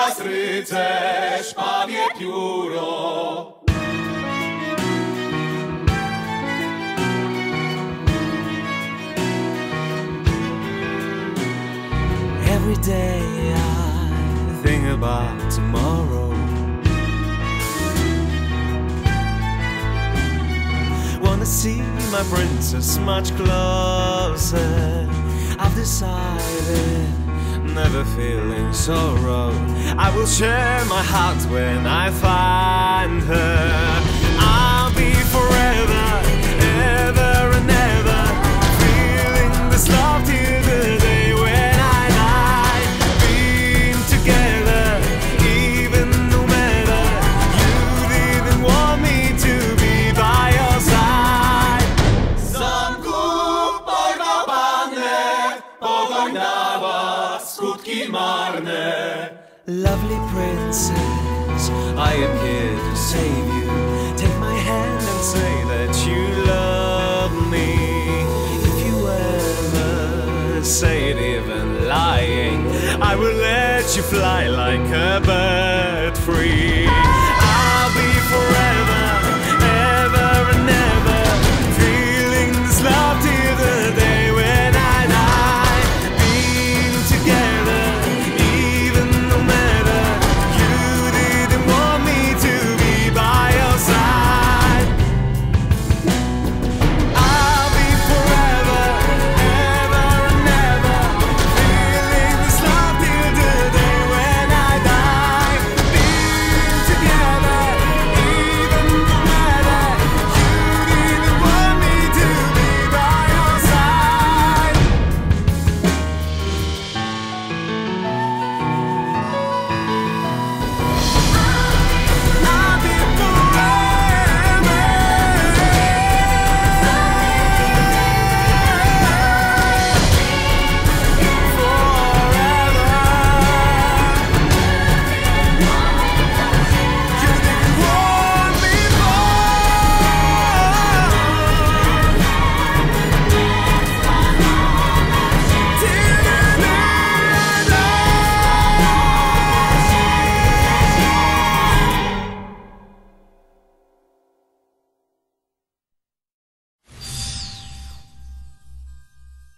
Teraz rycerz pawie pióro Every day I think about tomorrow. Wanna see my princess much closer. I've decided, never feeling sorrow. I will share my heart when I find her. I'll be forever, ever and ever, feeling this love till the day when I die. Being together, even no matter you didn't want me to be by your side. Porwał pannę Pogoń dała skutki marne Lovely princess, I am here to save you. Take my hand and say that you love me. If you ever say it even lying, I will let you fly like a bird free.